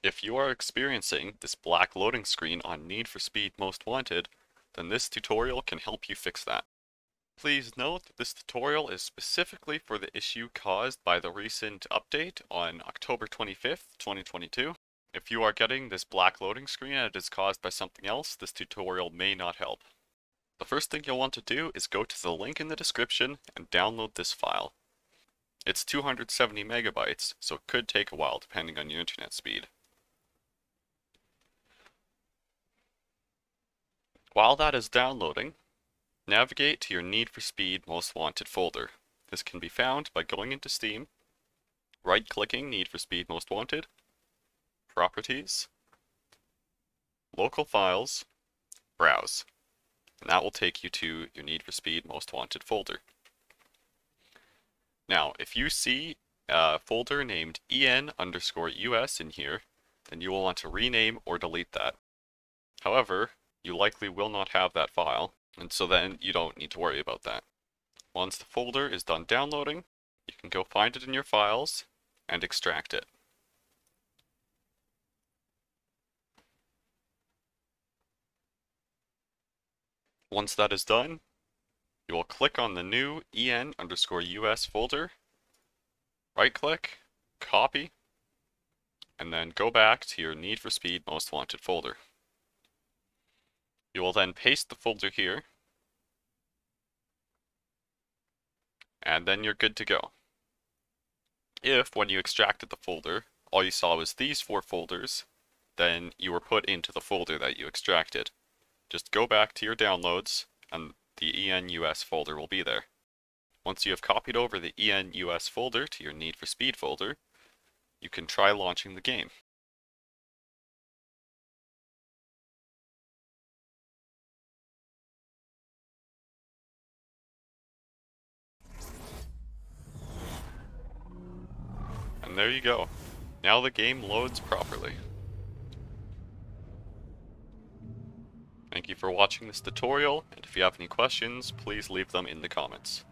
If you are experiencing this black loading screen on Need for Speed Most Wanted, then this tutorial can help you fix that. Please note that this tutorial is specifically for the issue caused by the recent update on October 25th, 2022. If you are getting this black loading screen and it is caused by something else, this tutorial may not help. The first thing you'll want to do is go to the link in the description and download this file. It's 270 megabytes, so it could take a while depending on your internet speed. While that is downloading, navigate to your Need for Speed Most Wanted folder. This can be found by going into Steam, right-clicking Need for Speed Most Wanted, Properties, Local Files, Browse. And that will take you to your Need for Speed Most Wanted folder. Now, if you see a folder named en underscore us in here, then you will want to rename or delete that. However, you likely will not have that file, and so then you don't need to worry about that. Once the folder is done downloading, you can go find it in your files and extract it. Once that is done, you will click on the new en underscore us folder, right click, copy, and then go back to your Need for Speed Most Wanted folder. You will then paste the folder here, and then you're good to go. If, when you extracted the folder, all you saw was these four folders, then you were put into the folder that you extracted. Just go back to your downloads, and the ENUS folder will be there. Once you have copied over the ENUS folder to your Need for Speed folder, you can try launching the game. And there you go. Now the game loads properly. Thank you for watching this tutorial, and if you have any questions, please leave them in the comments.